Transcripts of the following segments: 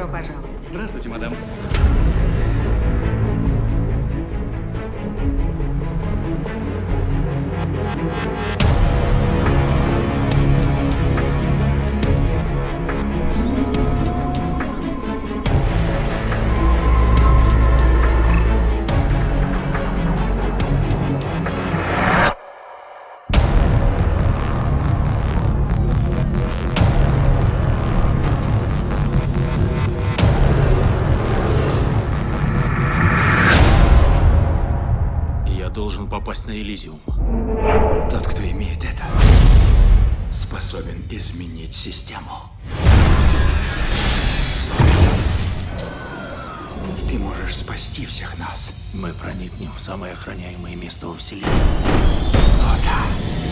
Добро пожаловать. Здравствуйте, мадам. Должен попасть на Элизиум. Тот, кто имеет это, способен изменить систему. Ты можешь спасти всех нас. Мы проникнем в самое охраняемое место во Вселенной. О, да.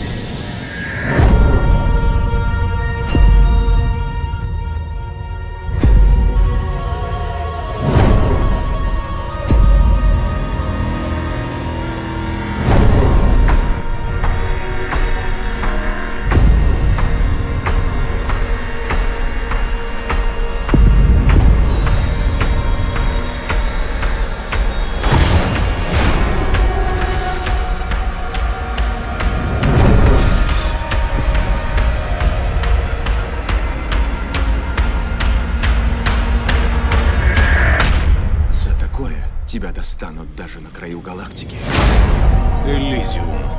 Тебя достанут даже на краю галактики. Элизиум.